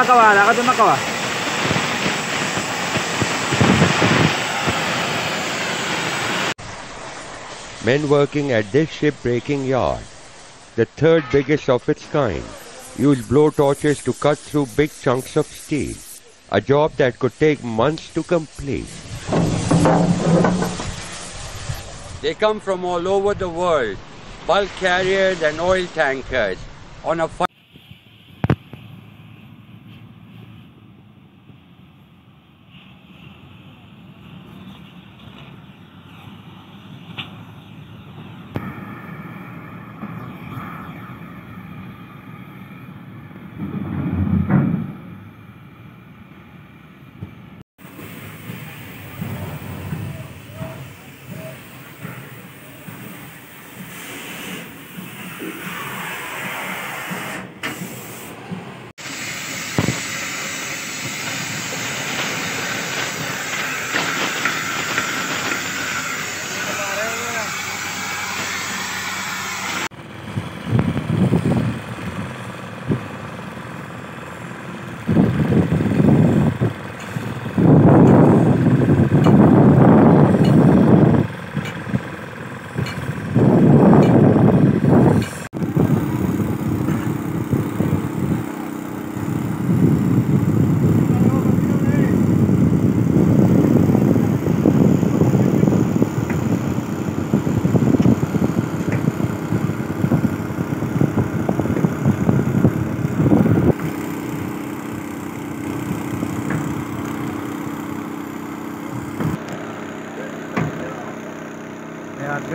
makawa, lakad na makawa. Men working at this ship-breaking yard, the third biggest of its kind, use blowtorches to cut through big chunks of steel, a job that could take months to complete. They come from all over the world, bulk carriers and oil tankers, on a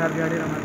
आप जारी रखना।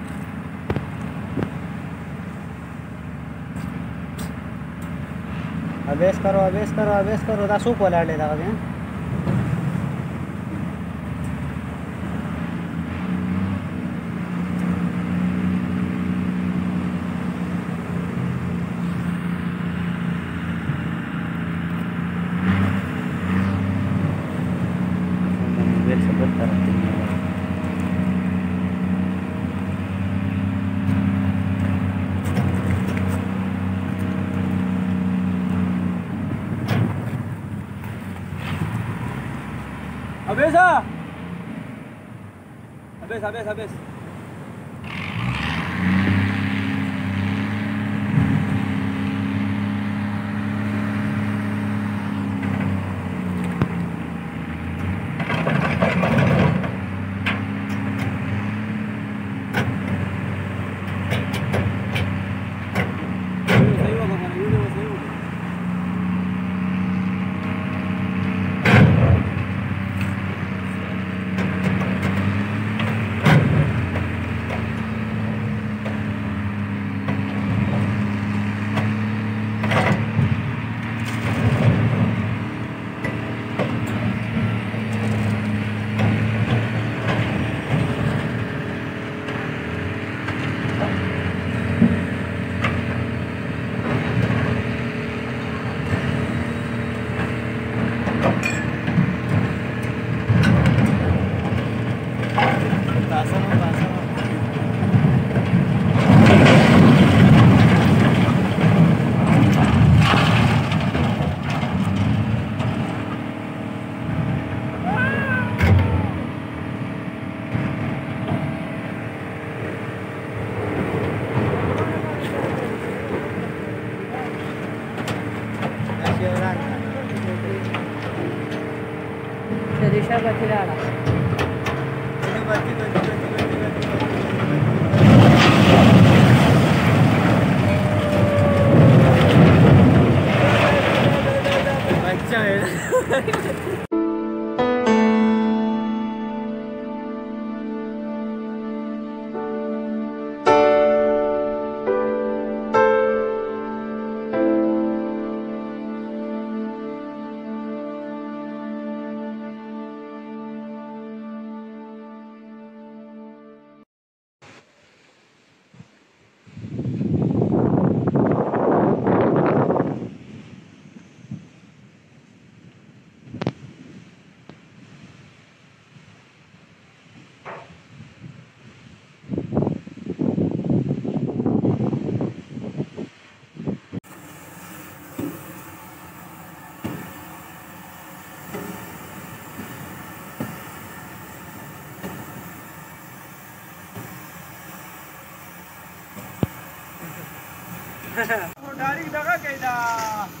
અભ્યાસ કરો અભ્યાસ કરો અભ્યાસ કરો ત્યાં શું બોલાડે તારે Abeza! Abeza, abeza, abeza. Claro. もうリンだがけだ。